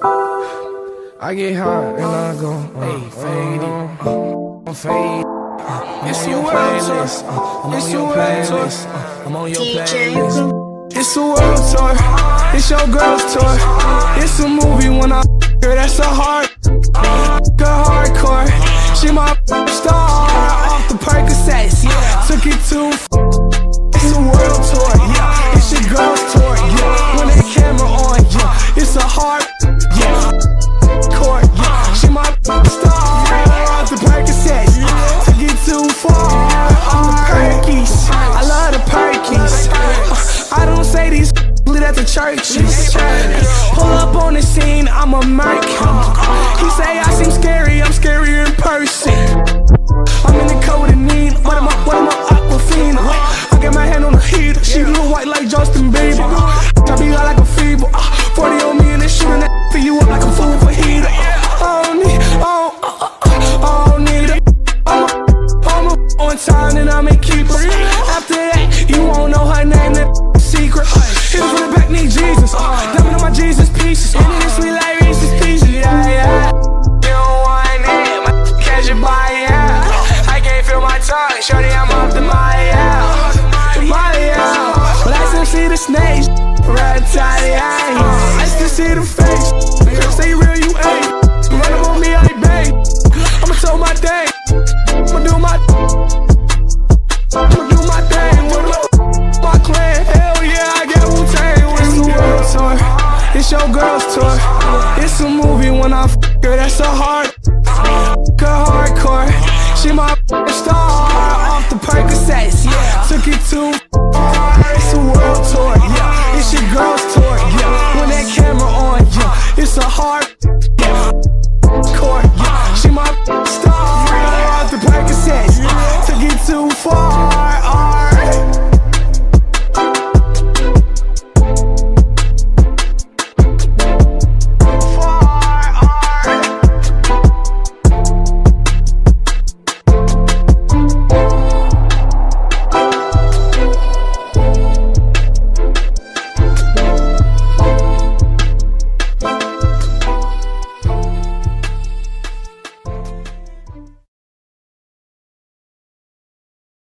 I get hot and I go, uh, hey, fade it, uh, I'm fade. It's your playlist. I'm on your playlist. I'm on your playlist. It's a world tour. It's your girl's tour. It's a movie when I her. That's a hard, a hardcore. She my star off the Percocets. Took it too. It's the churches. Pull up on the scene, I'm a merc. He say I seem scary, Dumping on my Jesus pieces. And it is sweet like Reese's pieces. Yeah, yeah. You don't want it, my catch it by yeah. I can't feel my tongue, shorty, I'm up to my yeah. To my yeah. But I still see the snakes. Rat I still see the It's your girl's tour. It's a movie when I I f her. That's a hard, a hardcore. She my star off the Percocets. Yeah, took it too